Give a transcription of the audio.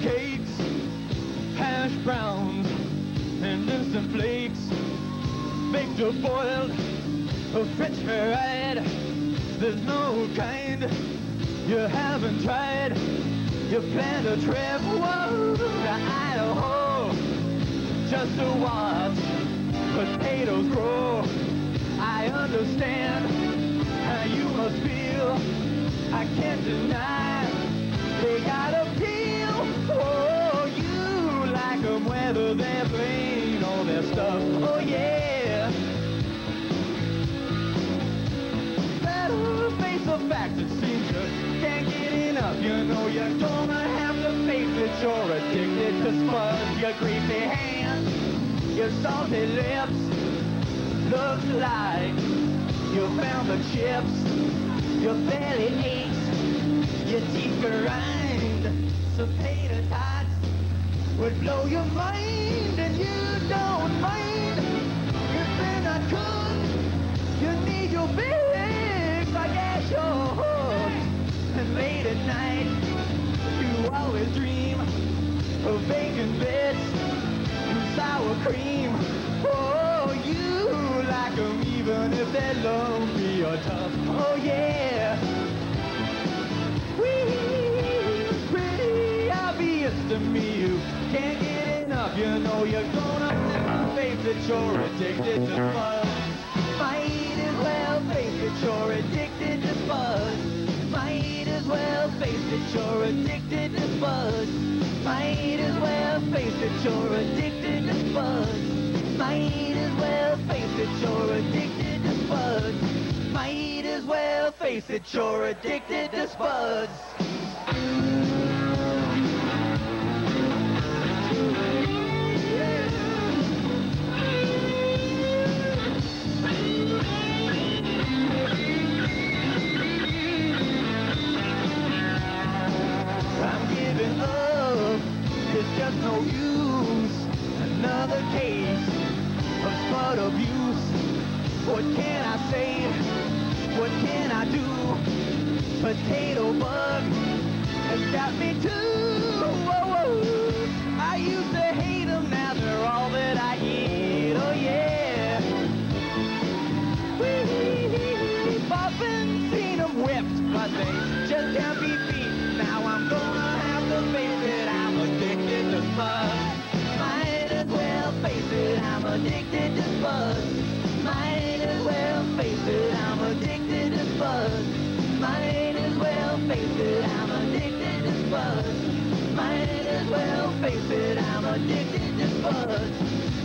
cakes, hash browns, and instant flakes, baked or boiled, or french fried. There's no kind you haven't tried. You plan a trip, whoa, to Idaho, just to watch potatoes grow. I understand how you must feel. I can't deny stuff. Oh yeah. Better face the fact it seems you can't get enough. You know you're gonna have to face it. You're addicted to spuds, your greasy hands, your salty lips. Looks like you found the chips. Your belly aches, your teeth grind. So tater tots would blow your mind, and you don't mind. You've been not cooked. You need your fix. I guess you're hooked. And late at night, you always dream of bacon bits and sour cream. Oh, you like 'em even if they're lumpy or tough. Oh, yeah. It. You're addicted to fun. Might as well face it. You're addicted to fun. Might as well face it. You're addicted to fun. Might as well face it. You're addicted to fun. Might as well face it. You're addicted to spuds. Might as well face it. You're addicted to spuds. Of abuse. What can I say? What can I do? Potato bug has got me too. Whoa, whoa. I used to hate them, now they're all that I eat. Oh yeah. We've often seen them whipped, but they just can't be beat. Now I'm gonna have to face it, I'm addicted to spuds. Addicted to spuds. Might as well face it, I'm addicted to spuds. Might as well face it, I'm addicted to spuds. Might as well face it, I'm addicted to. Might